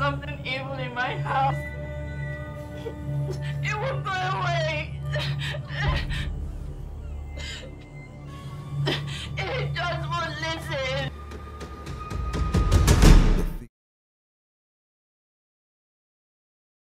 something evil in my house. it was.